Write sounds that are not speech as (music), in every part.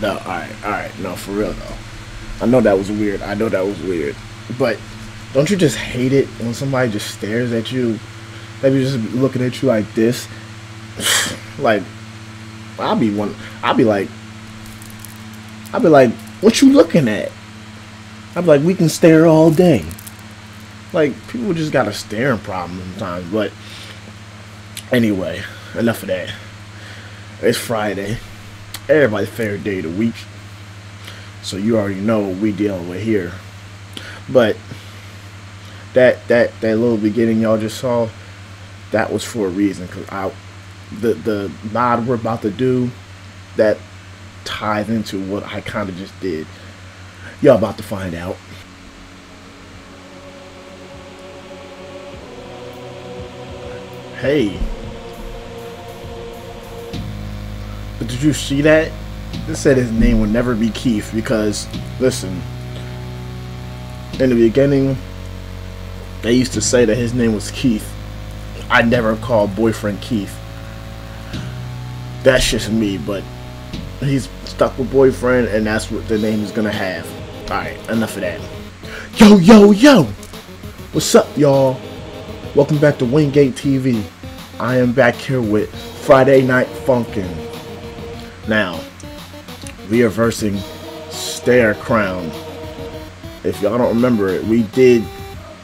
no. Alright, alright, no, for real though. I know that was weird. I know that was weird. But don't you just hate it when somebody just stares at you? Maybe just looking at you like this. (sighs) like I'll be one I'll be like I'll be like, what you looking at? I'll be like, we can stare all day. Like people just got a staring problem sometimes, but anyway, enough of that. It's Friday. Everybody's favorite day of the week. So you already know what we dealing with here. But that that that little beginning y'all just saw, that was for a reason. Cause I, the the mod we're about to do, that ties into what I kind of just did. Y'all about to find out. Hey. But did you see that? It said his name would never be Keith because, listen, in the beginning, they used to say that his name was Keith. I never called boyfriend Keith. That's just me, but he's stuck with boyfriend, and that's what the name is gonna have. Alright, enough of that. Yo, yo, yo! What's up, y'all? Welcome back to Wingate TV. I am back here with Friday Night Funkin'. Now, we are versing Starecrown. If y'all don't remember it, we did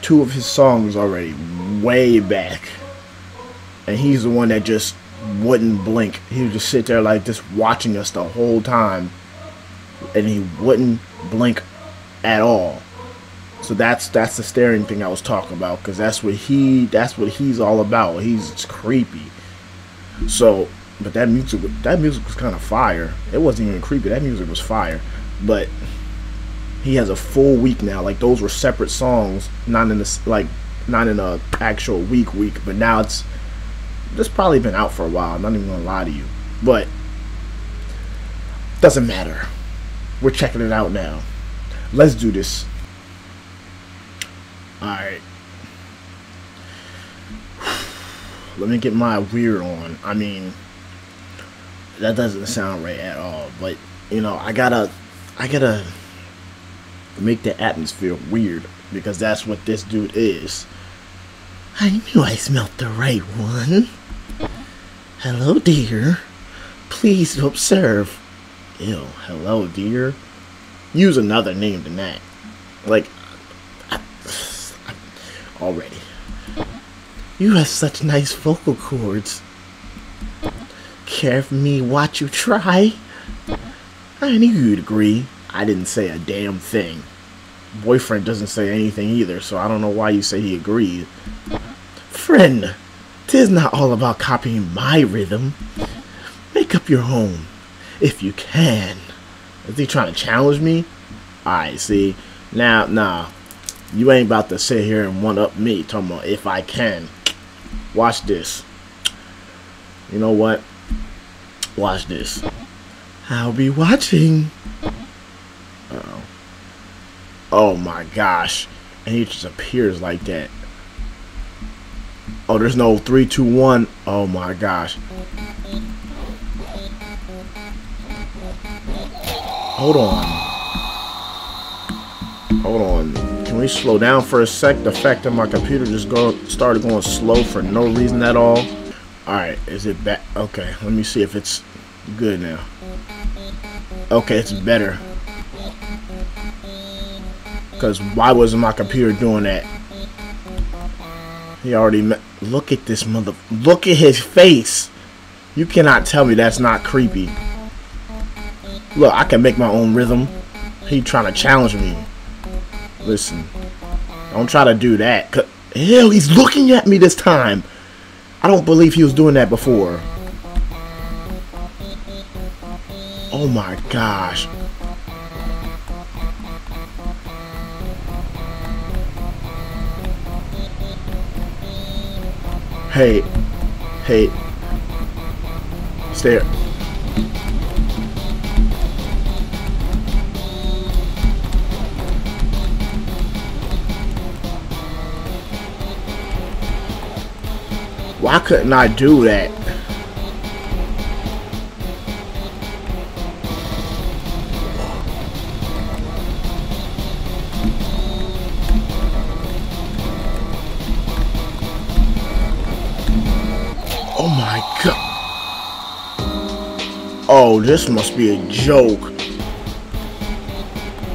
two of his songs already, way back. And he's the one that just wouldn't blink. He would just sit there like just watching us the whole time. And he wouldn't blink at all. So that's that's the staring thing I was talking about because that's what he that's what he's all about. He's creepy. So, but that music that music was kind of fire. It wasn't even creepy. That music was fire. But he has a full week now. Like those were separate songs, not in the like not in a actual week week. But now it's it's probably been out for a while. I'm not even gonna lie to you. But doesn't matter. We're checking it out now. Let's do this. Alright. (sighs) Let me get my weird on. I mean, that doesn't sound right at all. But, you know, I gotta, I gotta make the atmosphere weird. Because that's what this dude is. I knew I smelt the right one. Hello, dear. Please observe. Ew, hello, dear. Use another name than that. Like, already. You have such nice vocal cords. Care for me watch you try? I knew you'd agree. I didn't say a damn thing. Boyfriend doesn't say anything either, so I don't know why you say he agreed. Friend, tis not all about copying my rhythm. Make up your own, if you can. Is he trying to challenge me? Alright, see. Now, nah. You ain't about to sit here and one up me talking about if I can. Watch this. You know what? Watch this. I'll be watching. Uh oh. Oh my gosh. And he just appears like that. Oh, there's no three, two, one. Oh my gosh. Hold on. Hold on. Can we slow down for a sec? The fact that my computer just go started going slow for no reason at all. Alright, is it back? Okay, let me see if it's good now. Okay, it's better. Because why wasn't my computer doing that? He already met. Look at this mother. Look at his face. You cannot tell me that's not creepy. Look, I can make my own rhythm. He trying to challenge me. Listen, don't try to do that. Hell, he's looking at me this time. I don't believe he was doing that before. Oh my gosh. Hey, hey, stay. Why couldn't I do that? Oh my god. Oh, this must be a joke.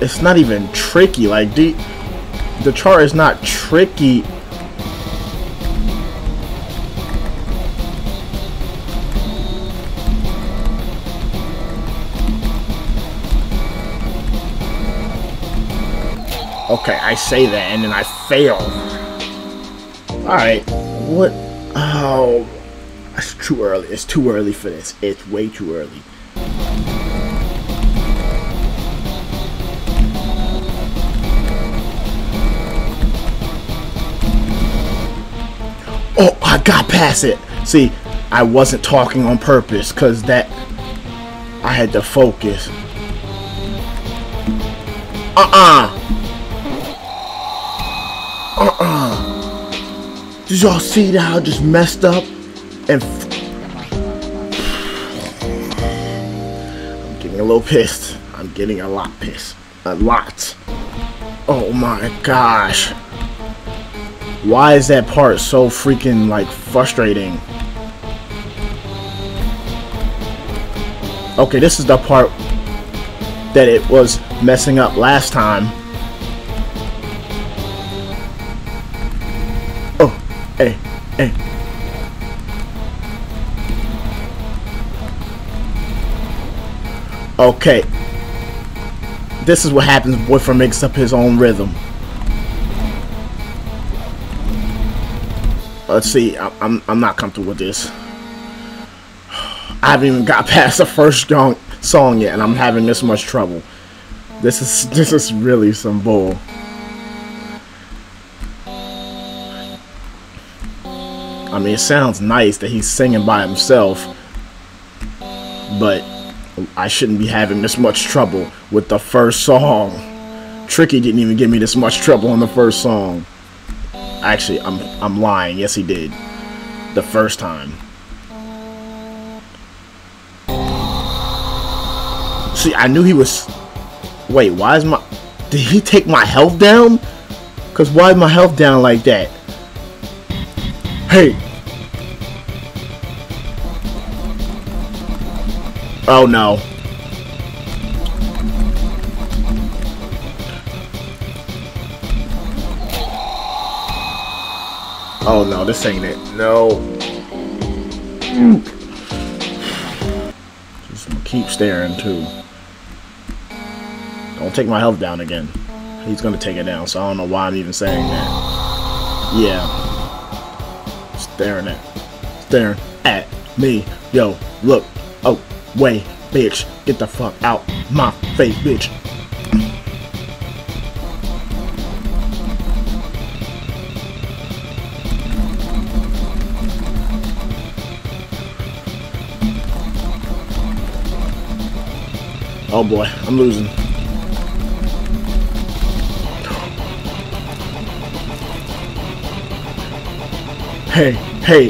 It's not even tricky. Like, the, the chart is not tricky Okay, I say that and then I fail. Alright, what? Oh, it's too early. It's too early for this. It's way too early. Oh, I got past it. See, I wasn't talking on purpose because that I had to focus. Uh-uh. Did y'all see how I just messed up? And I'm getting a little pissed. I'm getting a lot pissed. A lot. Oh my gosh. Why is that part so freaking, like, frustrating? Okay, this is the part that it was messing up last time. Hey, hey. Okay. This is what happens boyfriend makes up his own rhythm. Let's see. I'm I'm not comfortable with this. I haven't even got (laughs) past the first song song yet, and I'm having this much trouble. This is (laughs) this is really some bull. Mean, it sounds nice that he's singing by himself, but I shouldn't be having this much trouble with the first song. Tricky didn't even give me this much trouble on the first song. Actually, I'm I'm lying. Yes, he did. The first time. See, I knew he was. Wait, why is my? Did he take my health down? Cause why is my health down like that? Hey. Oh no. Oh no, this ain't it. No. Just keep staring too. Don't take my health down again. He's gonna take it down, so I don't know why I'm even saying that. Yeah. Staring at staring at me. Yo, look. Wait, bitch. Get the fuck out my face, bitch. Oh boy, I'm losing. Hey, hey.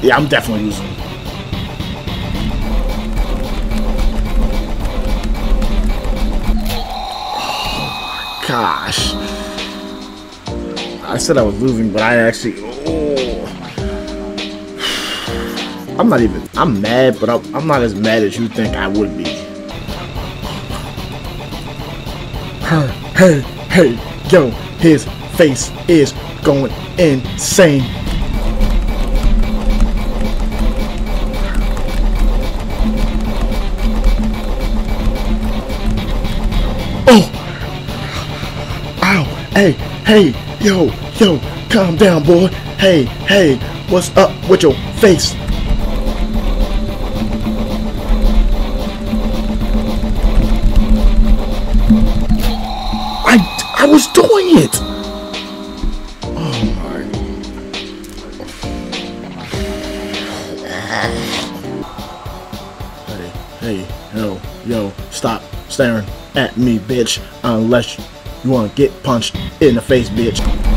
Yeah, I'm definitely losing. Gosh. I said I was losing, but I actually. Oh. I'm not even. I'm mad, but I'm, I'm not as mad as you think I would be. hey, hey, yo, his face is going insane. Hey, hey, yo, yo, calm down, boy. Hey, hey, what's up with your face? I I was doing it! Oh. Hey, hey, yo, yo, stop staring at me, bitch, unless you wanna get punched in the face, bitch.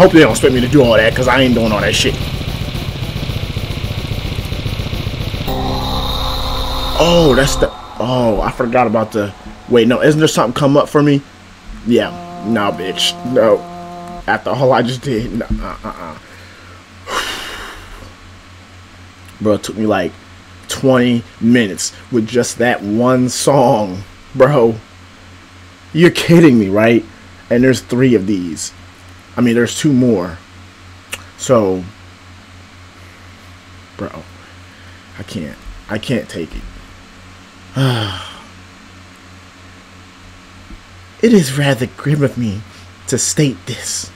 Hope they don't expect me to do all that, because I ain't doing all that shit. Oh, that's the... Oh, I forgot about the... Wait, no, isn't there something come up for me? Yeah. No, bitch. No. After all I just did. No, uh-uh. (sighs) Bro, it took me like 20 minutes with just that one song. Bro. You're kidding me, right? And there's three of these. I mean, there's two more. So, bro, I can't. I can't take it. (sighs) it is rather grim of me to state this,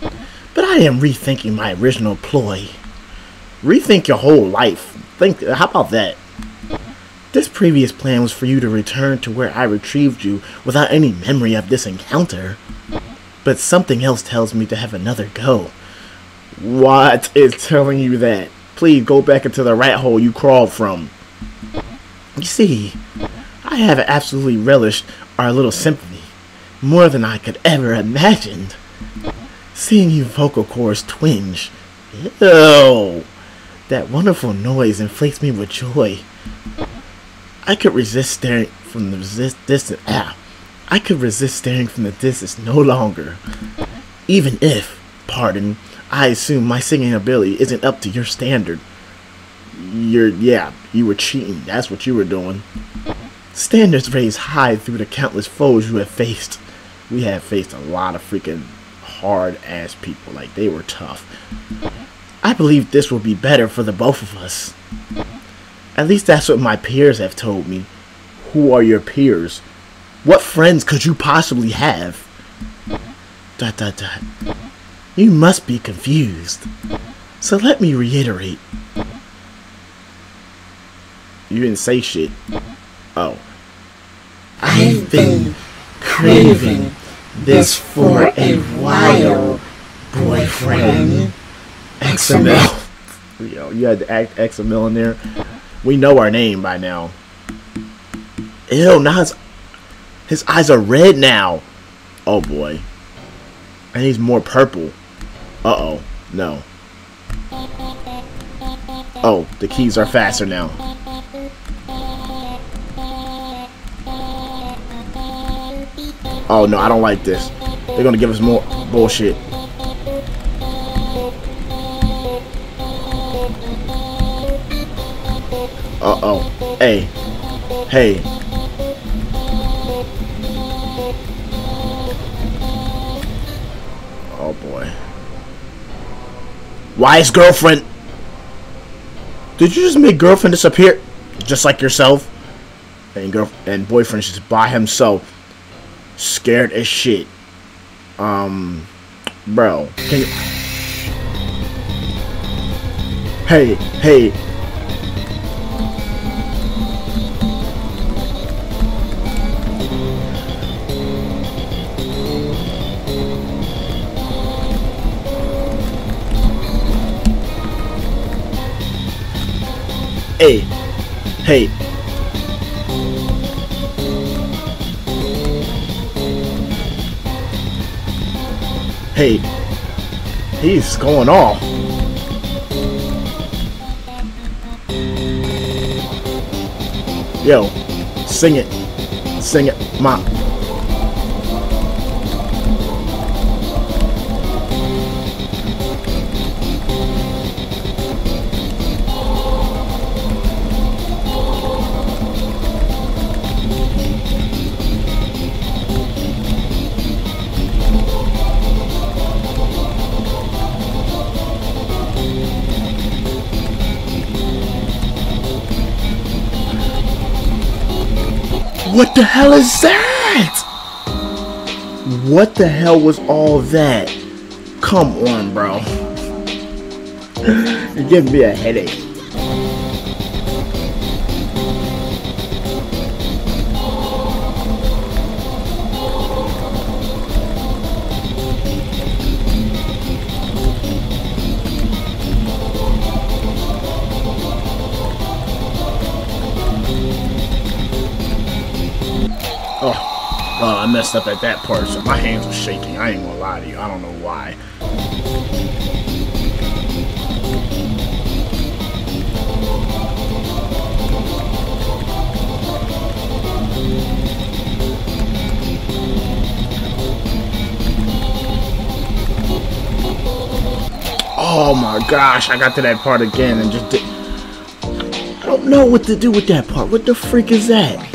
but I am rethinking my original ploy. Rethink your whole life. Think. How about that? This previous plan was for you to return to where I retrieved you without any memory of this encounter. But something else tells me to have another go. What is telling you that? Please go back into the rat hole you crawled from. You see, I have absolutely relished our little symphony, more than I could ever imagined. Seeing you vocal cords twinge, ew, that wonderful noise inflates me with joy. I could resist staring from the resist distant ah, I could resist staring from the distance no longer. Even if, pardon, I assume my singing ability isn't up to your standard. You're, yeah, you were cheating. That's what you were doing. Standards raised high through the countless foes you have faced. We have faced a lot of freaking hard ass people. Like, they were tough. I believe this will be better for the both of us. At least that's what my peers have told me. Who are your peers? What friends could you possibly have? Dot dot dot. You must be confused. So let me reiterate. You didn't say shit. Oh. I've been craving this for a while, boyfriend. XML. Yo, you had to act XML in there. We know our name by now. Ew, now it's his eyes are red now. Oh boy. And he's more purple. Uh-oh. No. Oh, the keys are faster now. Oh no, I don't like this. They're gonna give us more bullshit. Uh-oh. Hey. Hey. Wise girlfriend. Did you just make girlfriend disappear? Just like yourself? And girl and boyfriend just by himself. Scared as shit. Um bro. Hey, hey, Hey. Hey. Hey. He's going off. Yo, sing it. Sing it, mom. The hell is that? What the hell was all that? Come on, bro. You're giving me a headache. Messed up at that part, so my hands were shaking. I ain't gonna lie to you. I don't know why. Oh my gosh, I got to that part again and just did. I don't know what to do with that part. What the freak is that?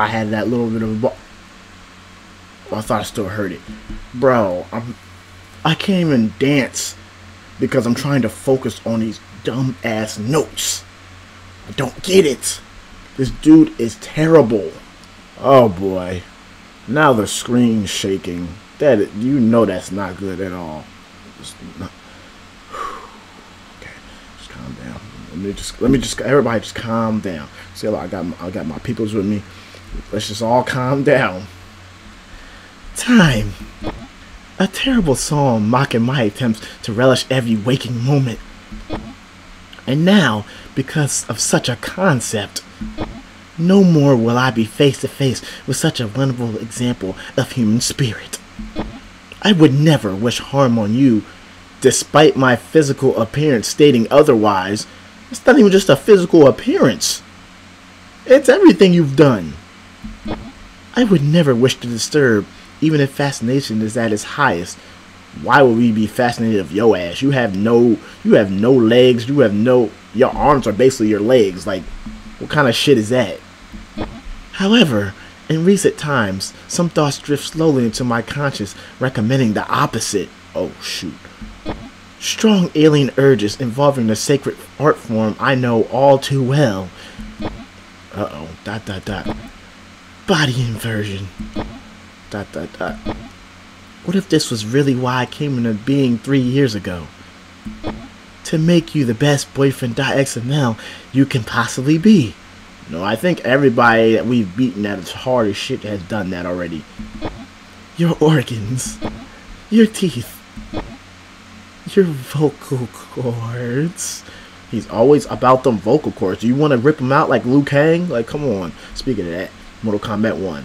I had that little bit of a ball. I thought I still heard it. Bro, I'm I can't even dance because I'm trying to focus on these dumb ass notes. I don't get it. This dude is terrible. Oh boy. Now the screen's shaking. That you know that's not good at all. Just not- okay, just calm down. Let me just let me just everybody just calm down. See, I got my, I got my peoples with me. Let's just all calm down. Time. A terrible song mocking my attempts to relish every waking moment. And now, because of such a concept, no more will I be face to face with such a wonderful example of human spirit. I would never wish harm on you, despite my physical appearance stating otherwise. It's not even just a physical appearance, it's everything you've done. I would never wish to disturb, even if fascination is at its highest. Why would we be fascinated of your ass? You have no, you have no legs. You have no, your arms are basically your legs. Like, what kind of shit is that? However, in recent times, some thoughts drift slowly into my conscience, recommending the opposite. Oh shoot. Strong alien urges involving the sacred art form I know all too well. Uh oh. Dot dot dot. Body inversion. Dot dot dot. What if this was really why I came into being three years ago? To make you the best boyfriend XML you can possibly be. No, I think everybody that we've beaten at as hard as shit has done that already. Your organs, your teeth, your vocal cords. He's always about them vocal cords. Do you want to rip them out like Liu Kang? Like, come on. Speaking of that, Mortal Kombat 1,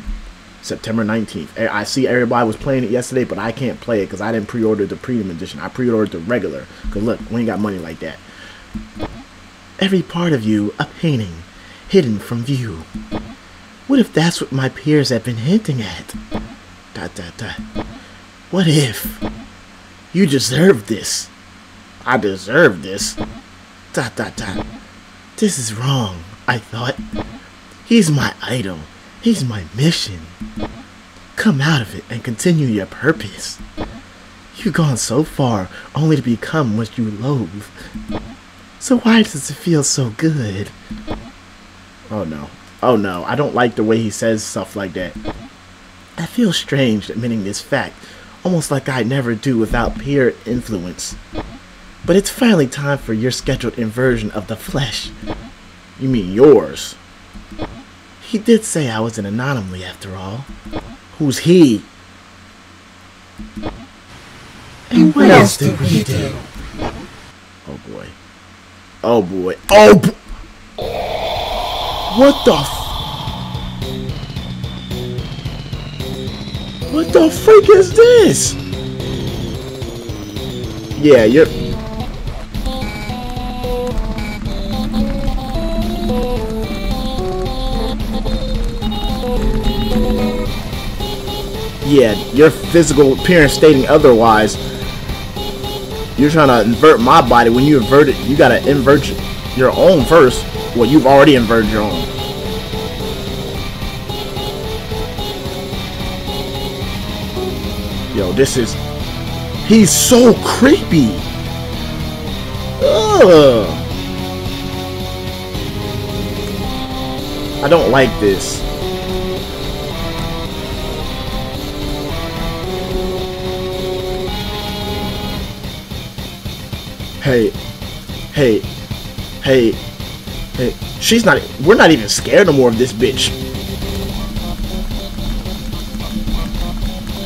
September 19th. Eh, I see everybody was playing it yesterday, but I can't play it because I didn't pre-order the premium edition. I pre-ordered the regular. Because look, we ain't got money like that. Every part of you a painting, hidden from view. What if that's what my peers have been hinting at? Dot dot dot. What if you deserve this? I deserve this. Dot dot dot. This is wrong, I thought. He's my idol. He's my mission. Come out of it and continue your purpose. You've gone so far only to become what you loathe. So why does it feel so good? Oh no. Oh no, I don't like the way he says stuff like that. I feel strange admitting this fact, almost like I never do without peer influence. But it's finally time for your scheduled inversion of the flesh. You mean yours? He did say I was an anomaly after all. Who's he? And what else did we do? Oh boy. Oh boy. Oh! What the? F- what the freak is this? Yeah, you're. yeah, your physical appearance stating otherwise, you're trying to invert my body. When you invert it, you gotta invert your own first. Well, you've already inverted your own. Yo, this is... He's so creepy! Ugh! I don't like this. Hey, hey, hey, hey. She's not, we're not even scared no more of this bitch.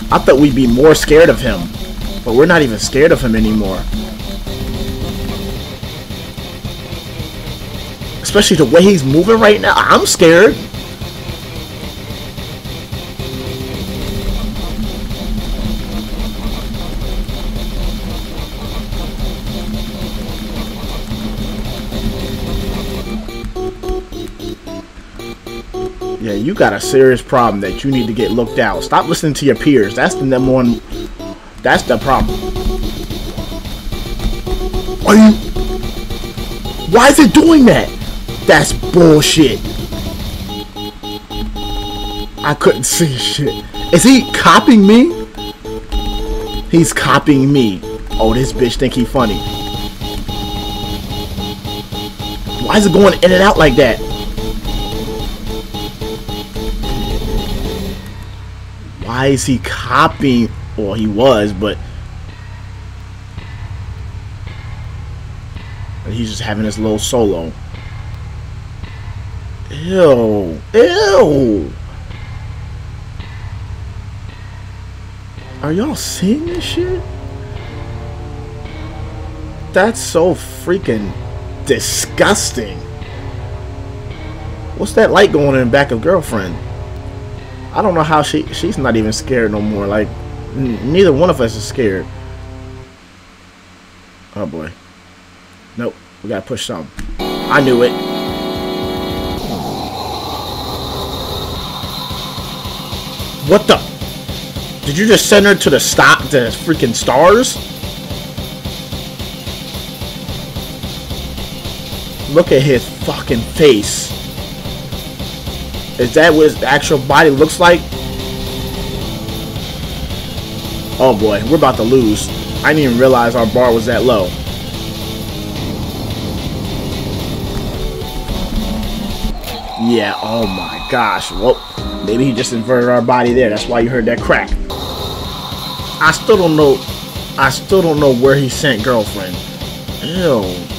I thought we'd be more scared of him, but we're not even scared of him anymore. Especially the way he's moving right now. I'm scared. You got a serious problem that you need to get looked out. Stop listening to your peers. That's the number one. That's the problem. Are you? Why is it doing that? That's bullshit. I couldn't (laughs) see shit. Is he copying me? He's copying me. Oh, this bitch think he funny. Why is it going in and out like that? Why is he copying? Well, he was, but he's just having this little solo. Ew. Ew. Are y'all seeing this shit? That's so freaking disgusting. What's that light going in the back of girlfriend? I don't know how she she's not even scared no more. Like neither one of us is scared. Oh boy. Nope. We gotta push some. I knew it. What the? Did you just send her to the stop the freaking stars? Look at his fucking face. Is that what his actual body looks like? Oh boy, we're about to lose. I didn't even realize our bar was that low. Yeah, oh my gosh. Well, maybe he just inverted our body there. That's why you heard that crack. I still don't know. I still don't know where he sent girlfriend. Ew.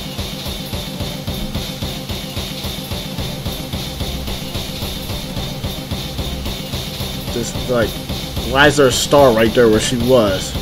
Just like, why is there a star right there where she was?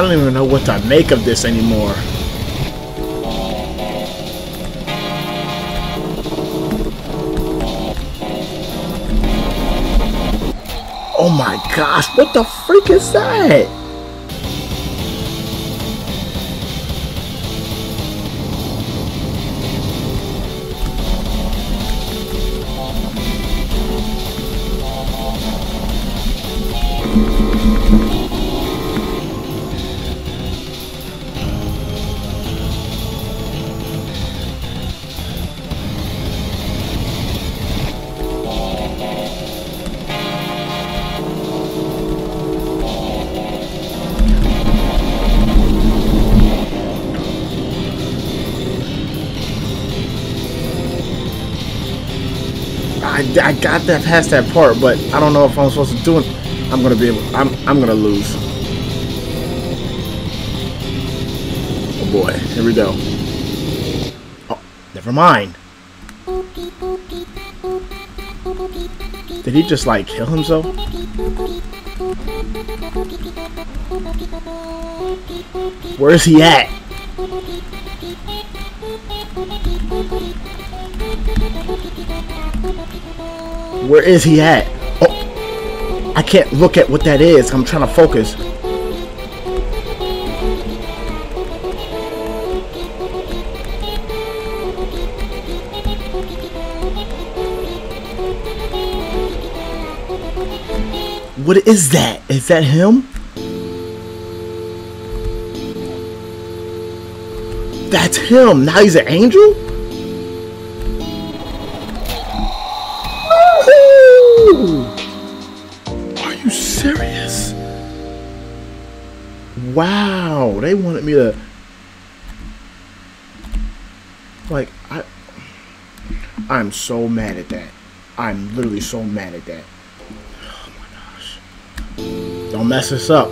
I, don't even know what to make of this anymore. Oh my gosh, what the freak is that? I, I got that past that part, but I don't know if I'm supposed to do it. I'm gonna be able. I'm I'm gonna lose. Oh boy, here we go. Oh, never mind. Did he just like kill himself? Where is he at? Where is he at? Oh, I can't look at what that is. I'm trying to focus. What is that? Is that him? That's him. Now he's an angel? Serious? Wow, they wanted me to like I I'm so mad at that. I'm literally so mad at that. Oh my gosh. Don't mess this up.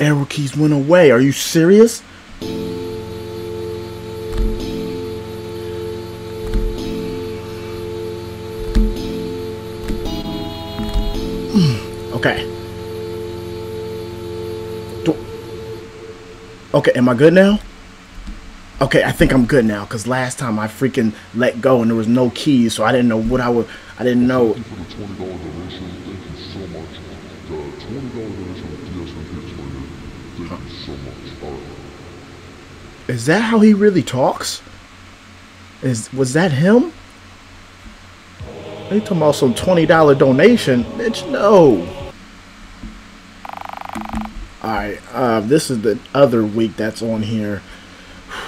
Arrow keys went away. Are you serious? Hmm, okay. Okay, am I good now? Okay, I think I'm good now because last time I freaking let go and there was no keys, so I didn't know what I would. I didn't know. Is that how he really talks? Is was that him? They talking about some twenty dollar donation, bitch. No. All right, uh, this is the other week that's on here.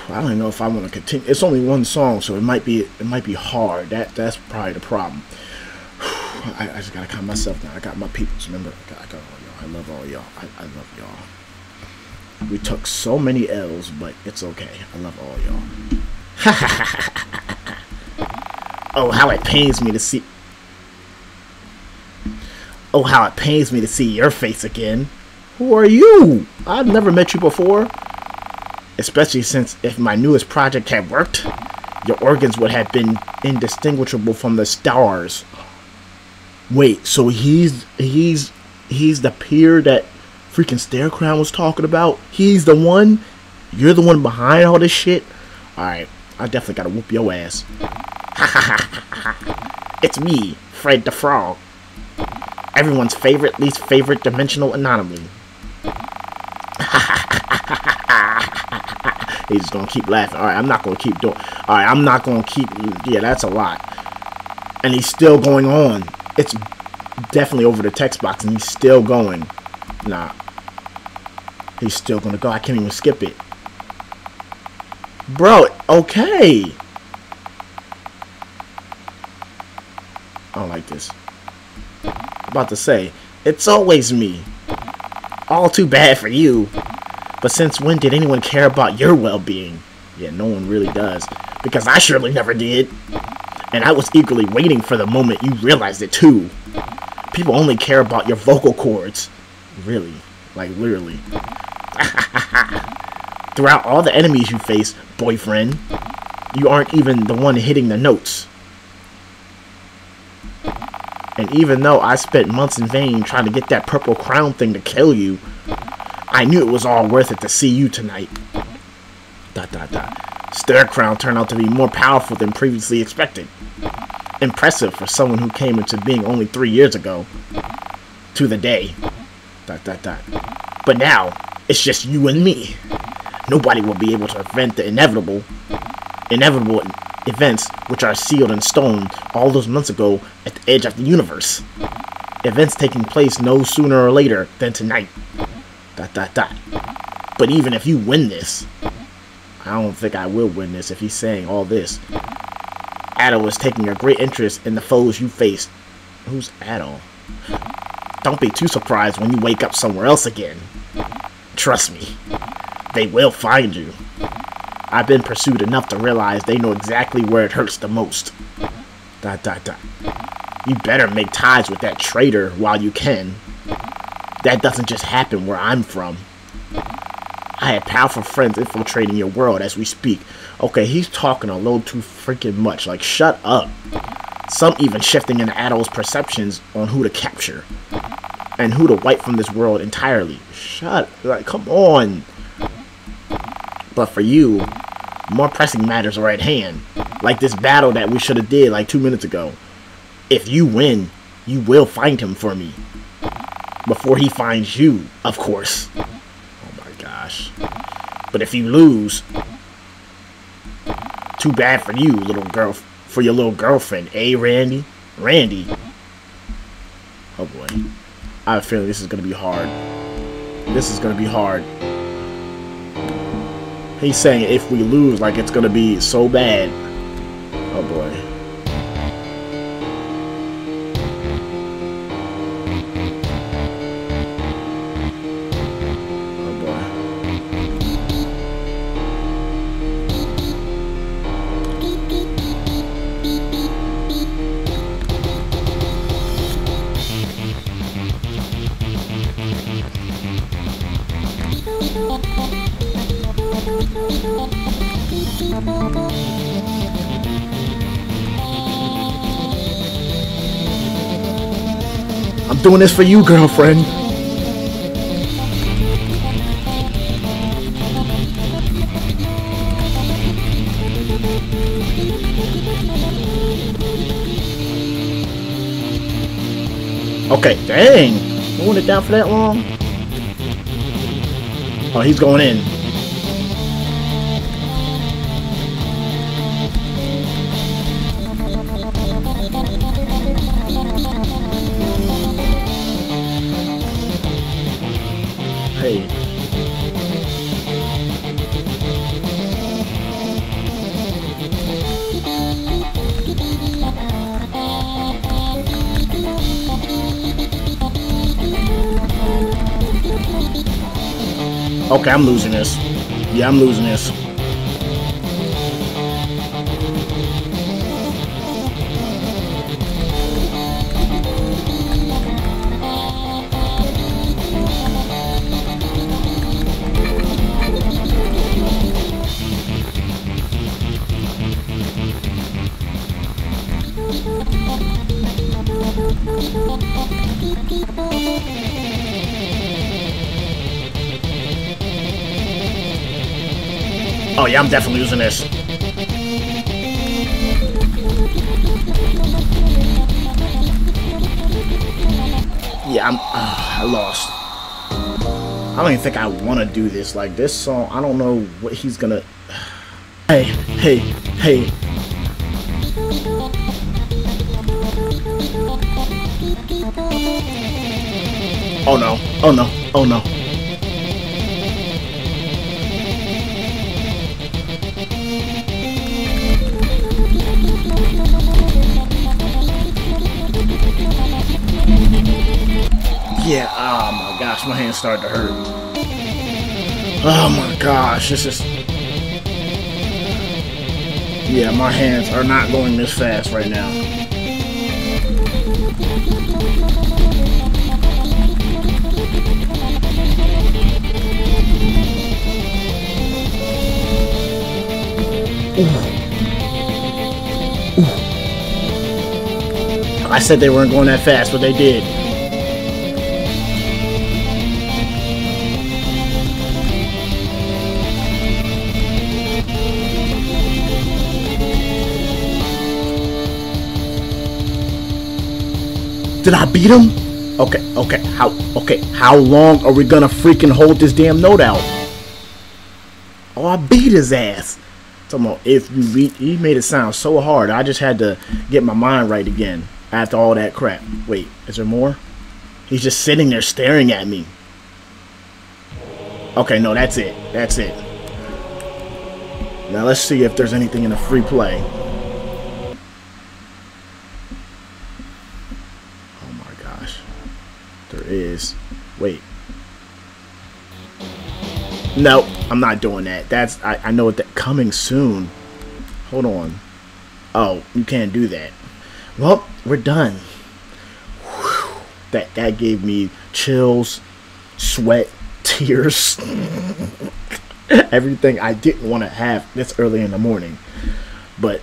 I don't know if I want to continue. It's only one song, so it might be it might be hard. That that's probably the problem. (sighs) I, I just gotta calm myself down. I got my peoples. Remember, I got, I love all y'all. I, I love y'all. We took so many L's, but it's okay. I love all y'all. (laughs) oh, how it pains me to see. Oh, how it pains me to see your face again. Who are you? I've never met you before. Especially since if my newest project had worked, your organs would have been indistinguishable from the stars. Wait, so he's he's he's the peer that freaking Starecrown was talking about? He's the one? You're the one behind all this shit? Alright, I definitely gotta whoop your ass. (laughs) it's me, Fred the Frog. Everyone's favorite, least favorite dimensional anomaly. (laughs) He's just gonna keep laughing. Alright, I'm not gonna keep doing Alright, I'm not gonna keep yeah, that's a lot. And he's still going on. It's definitely over the text box and he's still going. Nah. He's still gonna go. I can't even skip it. Bro, okay. I don't like this. About to say, it's always me. All too bad for you. But since when did anyone care about your well-being? Yeah, no one really does. Because I surely never did. And I was eagerly waiting for the moment you realized it too. People only care about your vocal cords. Really. Like, literally. (laughs) Throughout all the enemies you face, boyfriend, you aren't even the one hitting the notes. And even though I spent months in vain trying to get that purple crown thing to kill you, I knew it was all worth it to see you tonight. Dot dot dot. Starecrown turned out to be more powerful than previously expected. Impressive for someone who came into being only three years ago. To the day. Dot dot dot. But now, it's just you and me. Nobody will be able to prevent the inevitable. Inevitable events which are sealed in stone all those months ago at the edge of the universe. Events taking place no sooner or later than tonight. Dot dot dot. But even if you win this, I don't think I will win this if he's saying all this. Adol is taking a great interest in the foes you face. Who's Adol? Don't be too surprised when you wake up somewhere else again. Trust me, they will find you. I've been pursued enough to realize they know exactly where it hurts the most. Dot dot dot. You better make ties with that traitor while you can. That doesn't just happen where I'm from. I have powerful friends infiltrating your world as we speak. Okay, he's talking a little too freaking much. Like, shut up. Some even shifting into Adol's perceptions on who to capture. And who to wipe from this world entirely. Shut, like, come on. But for you, more pressing matters are at hand. Like this battle that we should have did like two minutes ago. If you win, you will find him for me. before he finds you, of course. But if you lose, too bad for you, little girl, for your little girlfriend, eh, Randy? Randy. Oh boy. I have a feeling this is gonna be hard. This is gonna be hard. He's saying if we lose, like it's gonna be so bad. I'm doing this for you, girlfriend. Okay, dang. Holding it down for that long? Oh, he's going in. Okay, I'm losing this. Yeah, I'm losing this. Yeah, I'm definitely losing this. Yeah, I'm. Uh, I lost. I don't even think I want to do this. Like this song, I don't know what he's gonna. (sighs) Hey, hey, hey. Oh no! Oh no! Oh no! My hands started to hurt. Oh my gosh, this is. Yeah, my hands are not going this fast right now. I said they weren't going that fast, but they did. Did I beat him? Okay, okay, how okay, how long are we gonna freaking hold this damn note out? Oh, I beat his ass. Talking about if you beat, he made it sound so hard. I just had to get my mind right again after all that crap. Wait, is there more? He's just sitting there staring at me. Okay, no, that's it. That's it. Now let's see if there's anything in the free play. Is. Wait. Nope, I'm not doing that. That's I, I know what that coming soon. Hold on. Oh, you can't do that. Well, we're done. Whew. That that gave me chills, sweat, (laughs) tears, (laughs) everything I didn't want to have this early in the morning. But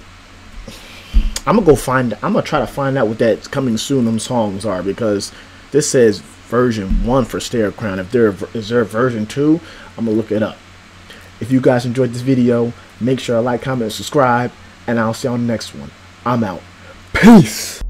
I'm gonna go find. I'm gonna try to find out what that coming soon them songs are because this says version one for Starecrown. If there is there a version two, I'm gonna look it up. If you guys enjoyed this video, make sure to like, comment, and subscribe, and I'll see you on the next one. I'm out. Peace.